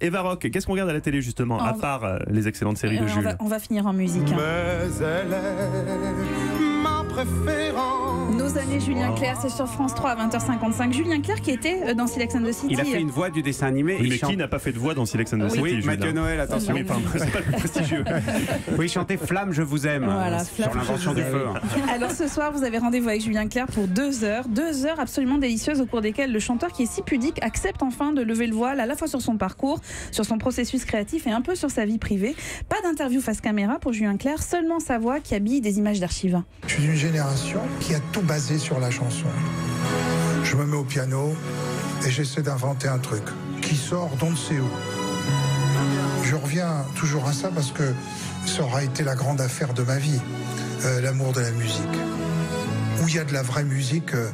Eva Rock, qu'est-ce qu'on regarde à la télé justement, à part euh, les excellentes séries de on, Jules va, on va finir en musique. hein. Mais elle est ma préférence. Julien Clerc, c'est sur France 3 à 20h55. Julien Clerc qui était euh, dans Silex and the City. Il a fait une voix du dessin animé. Oui, mais qui n'a pas fait de voix dans Silex and the City Oui, Mathieu Noël, attention. Oui, c'est pas le plus prestigieux. Oui, il chantait Flamme, je vous aime. Voilà, euh, Flamme, sur l'invention du feu. Alors ce soir, vous avez rendez-vous avec Julien Clerc pour deux heures. Deux heures absolument délicieuses au cours desquelles le chanteur qui est si pudique accepte enfin de lever le voile à la fois sur son parcours, sur son processus créatif et un peu sur sa vie privée. Pas d'interview face caméra pour Julien Clerc, seulement sa voix qui habille des images d'archives. Je suis d'une génération qui a tout basé sur la chanson. Je me mets au piano et j'essaie d'inventer un truc qui sort d'on ne sait où. Je reviens toujours à ça parce que ça aura été la grande affaire de ma vie, euh, l'amour de la musique. Où il y a de la vraie musique, euh,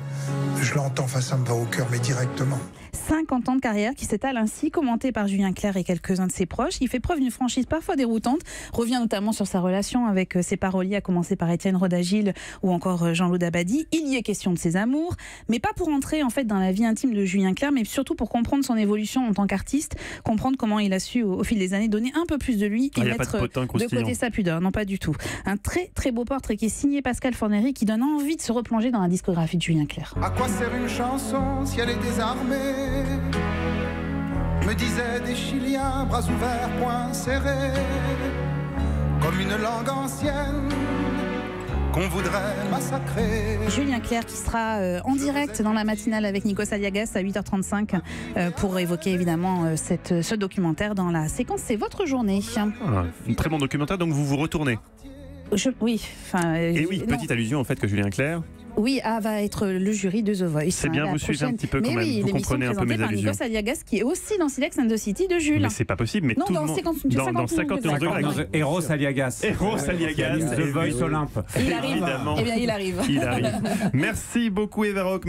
je l'entends, enfin ça me va au cœur, mais directement. 50 ans de carrière qui s'étale ainsi, commenté par Julien Clerc et quelques-uns de ses proches. Il fait preuve d'une franchise parfois déroutante, revient notamment sur sa relation avec euh, ses paroliers, à commencer par Étienne Rodagil ou encore euh, Jean-Loup Dabadi. Il y est question de ses amours, mais pas pour entrer en fait dans la vie intime de Julien Clerc, mais surtout pour comprendre son évolution en tant qu'artiste, comprendre comment il a su au, au fil des années donner un peu plus de lui et Ah, il y a pas mettre de côté sa pudeur. Non, pas du tout. Un très très beau portrait qui est signé Pascal Fornery qui donne envie de se replonger dans la discographie de Julien Clerc. À quoi sert une chanson si elle est désarmée? Me disaient des Chiliens, bras ouverts, poings serrés, comme une langue ancienne qu'on voudrait massacrer. Julien Clerc qui sera euh, en direct dans la matinale avec Nico Saliagas à 8h35 euh, pour évoquer évidemment euh, cette, ce documentaire dans la séquence C'est votre journée. Ah, un très bon documentaire, donc vous vous retournez. Je- oui, enfin. euh, Et oui, non. petite allusion en fait que Julien Clerc. Oui, ah, va être le jury de The Voice. C'est hein, bien, vous suivez un petit peu quand Mais même, oui, vous comprenez un peu mes par allusions. Nico Saliagas qui est aussi dans Silex and the City de Jules. Mais c'est pas possible, mais Non, tout dans le monde. 50 dans, dans 51 51 degrés. Eros Aliagas. Eros Aliagas. The Voice Olympe. Il arrive. Évidemment. Eh bien, il arrive. Il arrive. Merci beaucoup, Everock.